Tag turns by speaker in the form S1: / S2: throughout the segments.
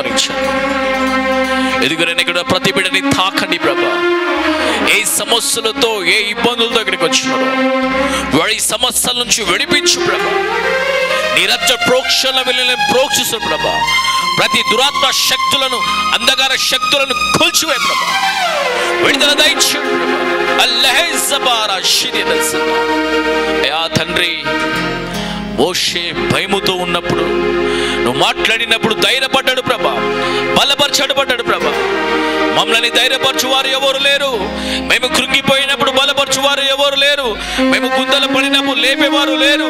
S1: ఆహ్వానించండి. ఎదుగురైన ఇక్కడ ప్రతి బిడ్డని తాకండి ప్రభా. ఏ సమస్యలతో ఏ ఇబ్బందులతో ఇక్కడికి వచ్చినాడు వాడి సమస్యల నుంచి విడిపించు ప్రభా. నీ రచ్చ ప్రోక్షణ వెళ్ళిన ప్రోక్షిస్తు ప్రభా. ప్రతి దురాత్మ శక్తులను అంధకార శక్తులను కూల్చివే ప్రభా. విడుదల దయచు తండ్రి మోషే భయముతో ఉన్నప్పుడు నువ్వు మాట్లాడినప్పుడు ధైర్యపడ్డాడు ప్రభా. బలపరచాడు పడ్డాడు ప్రభా. మమ్మల్ని ధైర్యపరచువారు ఎవరు లేరు. మేము కృంగిపోయినప్పుడు బలపరచువారు ఎవరు లేరు. మేము గుందల పడినప్పుడు లేపేవారు లేరు.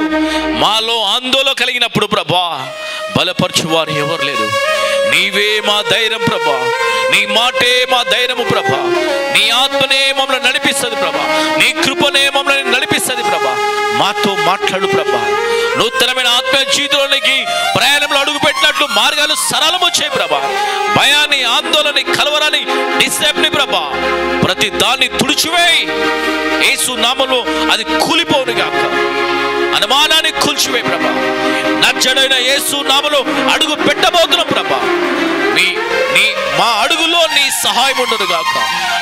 S1: మాలో ఆందోళన కలిగినప్పుడు ప్రభా బలపరచువారు ఎవరు లేరు. నీవే మా ధైర్యం ప్రభా. నీ మాటే మా ధైర్యము ప్రభా. నీ ఆత్మనే మమ్మల్ని నడిపిస్తుంది ప్రభా. నీ కృపనే మమ్మల్ని నడిపిస్తుంది ప్రభా. మాతో మాట్లాడు ప్రభా. నూతనమైన ఆత్మ జీవితంలోనికి ప్రయాణం అడుగు మార్గాలు సరళము చేయి ప్రభా. భయాన్ని ఆందోళన కలవరాని డిస్టర్బ్ని ప్రభా. ప్రతి దాన్ని తుడిచివేయి. ఏసు నామలో అది కూలిపోను గాక. అనుమానాన్ని కూల్చివే ప్రభా. నచ్చడైన యేసు నామలో అడుగు పెట్టబోతున్న ప్రభా. నీ నీ మా అడుగులో నీ సహాయం ఉండును గాక.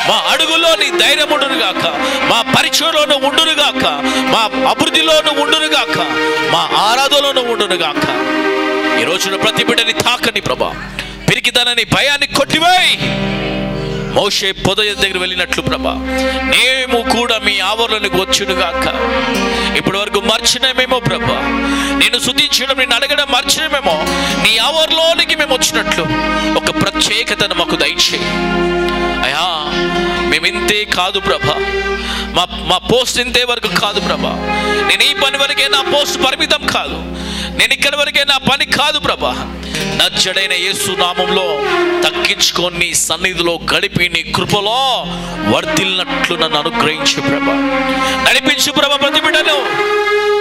S1: మా అడుగులో నీ ధైర్యం ఉండును గాక. మా పరీక్షలోను ఉండును గాక. మా అభివృద్ధిలోను ఉండును గాక. మా ఆరాధనలోను ఉండును గాక. ఈ రోజున ప్రతి బిడ్డని తాకని ప్రభా. పిరికిదనని భయాన్ని కొట్టివేయి. మోషే పొదయ దగ్గర వెళ్ళినట్లు ప్రభా. మేము కూడా మీ ఆవరణకు వచ్చునుగాక. ఇప్పటి వరకు మర్చినమేమో ప్రభా. నేను శుద్ధించడం నేను అడగడం మర్చినమేమో. నీ ఆవరణలోనికి మేము వచ్చినట్లు. ఒక ప్రత్యేకతను మాకు దయచేయి. అయా మేమింతే కాదు ప్రభా. మా మా పోస్ట్ ఇంతే వరకు కాదు ప్రభా. నేను ఈ పని వరకే నా పోస్ట్ పరిమితం కాదు. నేను ఇక్కడ వరకే నా పని కాదు ప్రభా. నచ్చడైన యేసు నామంలో తగ్గించుకొని నీ సన్నిధిలో గడిపి నీ కృపలో వర్తిల్లినట్లు నన్ను అనుగ్రహించు ప్రభా. నడిపించు ప్రభా ప్రతి బిడ్డను.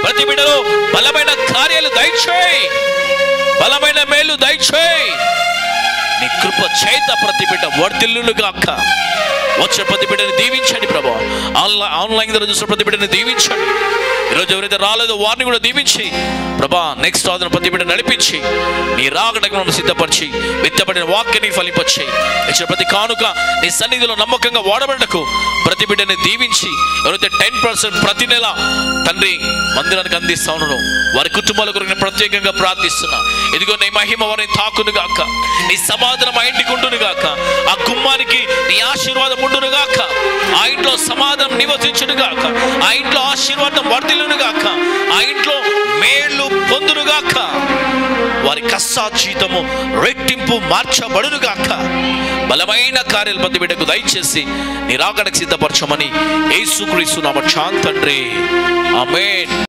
S1: ప్రతి బిడ్డను బలమైన కార్యాలు దయచేయి. బలమైన మేలు దయచేయి. నీ కృప చేత ప్రతి బిడ్డ వర్ధిల్లుగాక వచ్చిన ప్రతి బిడ్డని దీవించండి ప్రభా. ఆన్లైన్ ఆన్లైన్ ద్వారా చూసిన ప్రతి బిడ్డని దీవించండి. ఈరోజు ఎవరైతే రాలేదో వారిని కూడా దీవించి ప్రభా నెక్స్ట్ ఆదరణ ప్రతి బిడ్డ నడిపించి నీ రాకటకు మనం సిద్ధపరిచి విత్తబడిన వాక్యని ఫలింపచ్చి ఇచ్చిన ప్రతి కానుక నీ సన్నిధిలో నమ్మకంగా వాడబడకు ప్రతి బిడ్డని దీవించి ఎవరైతే టెన్ పర్సెంట్ ప్రతి నెల తండ్రి మందిరానికి అందిస్తా ఉన్నారో వారి కుటుంబాల కొరకు నేను ప్రత్యేకంగా ప్రార్థిస్తున్నా. ఇదిగో నీ మహిమ వారిని తాకును గాక నీ సమాధానం ఆ ఇంటికి ఉండును గాక ఆ గుమ్మానికి నీ ఆశీర్వాదం ఉండును గాక ఆ ఇంట్లో సమాధానం నివసించును గాక ఆ ఇంట్లో ఆశీర్వాదం వర్ధిల్లును మేలునుగాక. ఆ ఇంట్లో మేళ్ళు పొందును గాక వారి కష్టాజీతము రెట్టింపు మార్చబడును గాక బలమైన కార్యాలు ప్రతి బిడ్డకు దయచేసి నీరాకడకు సిద్ధపరచమని యేసుక్రీస్తు నామ తండ్రి. ఆమేన్.